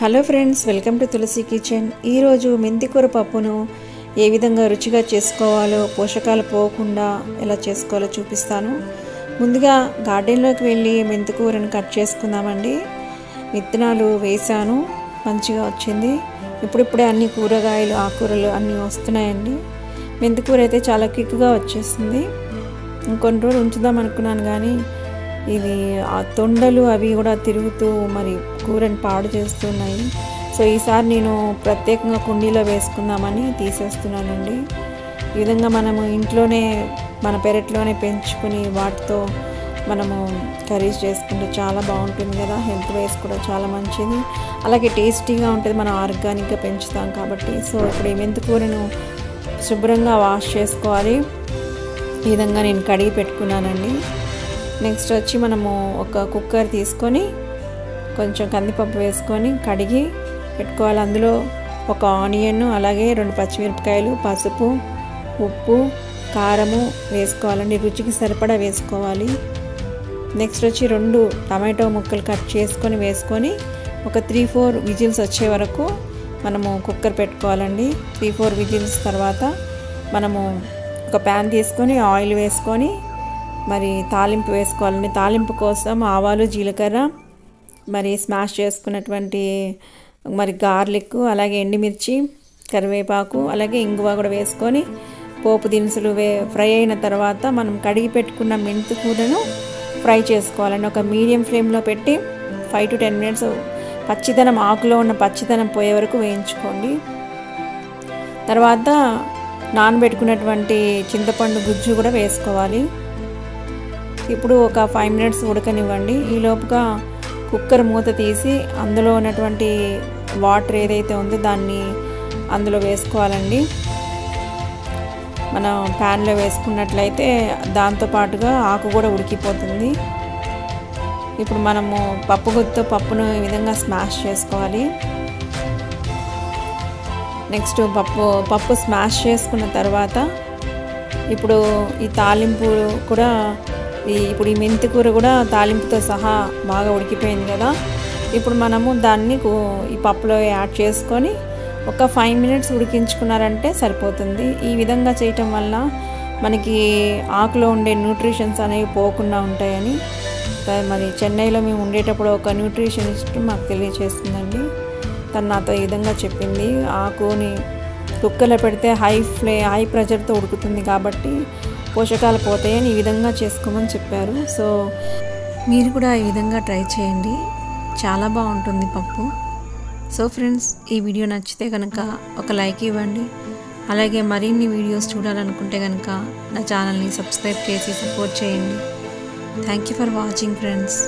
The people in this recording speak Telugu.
Hello friends welcome to Tulasi kitchen. ఈరోజు మెంతికూర పప్పును ఏ విధంగా రుచిగా చేసుకోవాలో పోషకాలు పోకుండా ఎలా చేసుకోవాలో చూపిస్తాను. ముందుగా గార్డెన్లోకి వెళ్ళి మెంతికూరను కట్ చేసుకుందామండి. విత్తనాలు వేసాను మంచిగా వచ్చింది. ఇప్పుడిప్పుడే అన్ని కూరగాయలు ఆకుకూరలు అన్నీ వస్తున్నాయండి. మెంతికూర అయితే చాలా క్విక్గా వచ్చేసింది. ఇంకొన్ని రోజులు ఉంచుదాం అనుకున్నాను కానీ ఇది ఆ తొండలు అవి కూడా తిరుగుతూ మరి కూరని పాడు చేస్తున్నాయి. సో ఈసారి నేను ప్రత్యేకంగా కుండీలో వేసుకుందామని తీసేస్తున్నానండి. ఈ విధంగా మనము ఇంట్లోనే మన పెరట్లోనే పెంచుకుని వాటితో మనము కర్రీస్ చేసుకుంటే చాలా బాగుంటుంది కదా. హెల్త్ వైజ్ కూడా చాలా మంచిది. అలాగే టేస్టీగా ఉంటుంది. మనం ఆర్గానిక్గా పెంచుతాం కాబట్టి. సో ఇప్పుడు ఈ మెంతికూరను శుభ్రంగా వాష్ చేసుకోవాలి? ఈ విధంగా నేను కడిగి పెట్టుకున్నానండి. నెక్స్ట్ వచ్చి మనము ఒక కుక్కర్ తీసుకొని కొంచెం కందిపప్పు వేసుకొని కడిగి పెట్టుకోవాలి. అందులో ఒక ఆనియన్ అలాగే రెండు పచ్చిమిరపకాయలు పసుపు ఉప్పు కారము వేసుకోవాలండి. రుచికి సరిపడా వేసుకోవాలి. నెక్స్ట్ వచ్చి రెండు టమాటో ముక్కలు కట్ చేసుకొని వేసుకొని ఒక త్రీ ఫోర్ విజిల్స్ వచ్చే వరకు మనము కుక్కర్ పెట్టుకోవాలండి. త్రీ ఫోర్ విజిల్స్ తర్వాత మనము ఒక ప్యాన్ తీసుకొని ఆయిల్ వేసుకొని మరి తాలింపు వేసుకోవాలండి. తాలింపు కోసం ఆవాలు జీలకర్ర మరి స్మాష్ చేసుకున్నటువంటి మరి గార్లిక్ అలాగే ఎండుమిర్చి కరివేపాకు అలాగే ఇంగువ కూడా వేసుకొని పోపు దినుసులు వే ఫ్రై అయిన తర్వాత మనం కడిగి పెట్టుకున్న మెంతు కూరను ఫ్రై చేసుకోవాలండి. ఒక మీడియం ఫ్లేమ్లో పెట్టి ఫైవ్ టు టెన్ మినిట్స్ పచ్చిదనం ఆకులో ఉన్న పచ్చిదనం పోయే వరకు వేయించుకోండి. తర్వాత నానబెట్టుకున్నటువంటి చింతపండు గుజ్జు కూడా వేసుకోవాలి. ఇప్పుడు ఒక ఫైవ్ మినిట్స్ ఉడకనివ్వండి. ఈ లోపుగా కుక్కర్ మూత తీసి అందులో ఉన్నటువంటి వాటర్ ఏదైతే ఉందో దాన్ని అందులో వేసుకోవాలండి. మనం ప్యాన్లో వేసుకున్నట్లయితే దాంతోపాటుగా ఆకు కూడా ఉడికిపోతుంది. ఇప్పుడు మనము పప్పు గుత్తితో పప్పును ఈ విధంగా స్మాష్ చేసుకోవాలి. నెక్స్ట్ పప్పు పప్పు స్మాష్ చేసుకున్న తర్వాత ఇప్పుడు ఈ తాలింపు కూడా ఇప్పుడు ఈ మెంతి కూర కూడా తాలింపుతో సహా బాగా ఉడికిపోయింది కదా. ఇప్పుడు మనము దాన్ని ఈ పప్పులో యాడ్ చేసుకొని ఒక ఫైవ్ మినిట్స్ ఉడికించుకున్నారంటే సరిపోతుంది. ఈ విధంగా చేయటం వల్ల మనకి ఆకులో ఉండే న్యూట్రిషన్స్ అనేవి పోకుండా ఉంటాయని మరి చెన్నైలో మేము ఉండేటప్పుడు ఒక న్యూట్రిషనిస్ట్ మాకు తెలియచేస్తుందండి తను నాతో ఈ విధంగా చెప్పింది. ఆకుని కుక్కర్లో పెడితే హై ఫ్లే హై ప్రెషర్తో ఉడుకుతుంది కాబట్టి పోషకాలు పోతాయని ఈ విధంగా చేసుకోమని చెప్పారు. సో మీరు కూడా ఈ విధంగా ట్రై చేయండి. చాలా బాగుంటుంది పప్పు. సో ఫ్రెండ్స్ ఈ వీడియో నచ్చితే కనుక ఒక లైక్ ఇవ్వండి. అలాగే మరిన్ని వీడియోస్ చూడాలనుకుంటే కనుక నా ఛానల్ని సబ్స్క్రైబ్ చేసి సపోర్ట్ చేయండి. Thank you for watching friends.